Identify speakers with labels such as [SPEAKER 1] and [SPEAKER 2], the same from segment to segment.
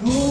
[SPEAKER 1] Cool.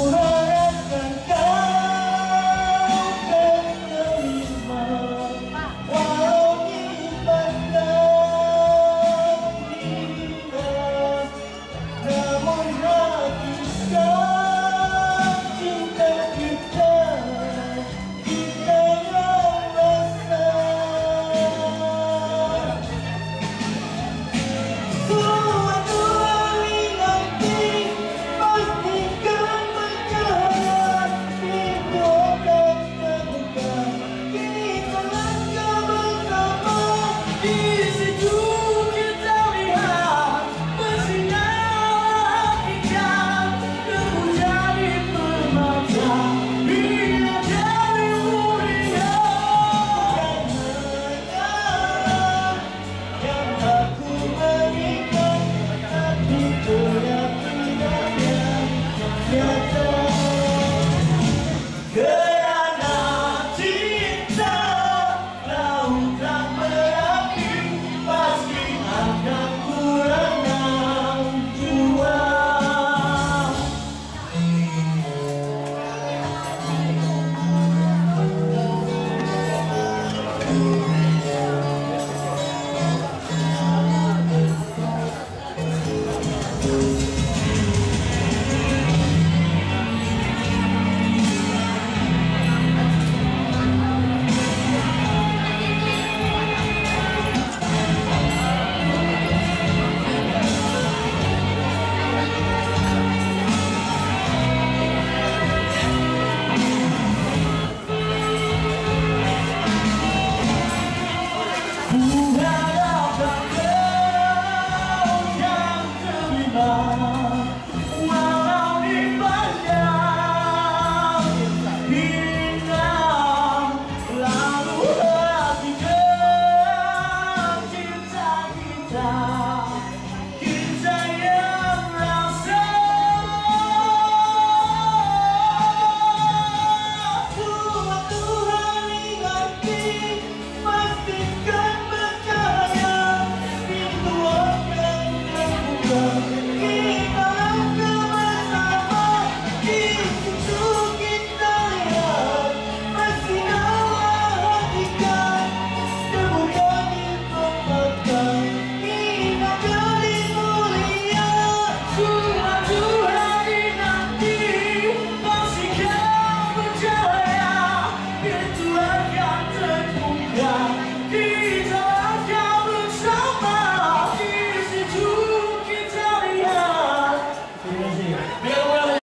[SPEAKER 1] 나